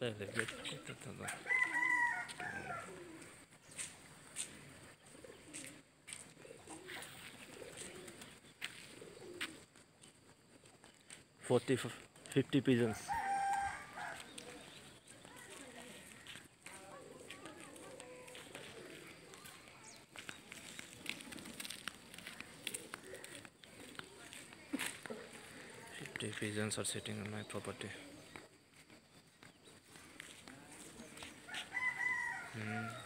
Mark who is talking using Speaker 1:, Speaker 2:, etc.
Speaker 1: Böyle götür tutulur. Forty, fifty pigeons. Fifty pigeons are sitting on my property. 嗯。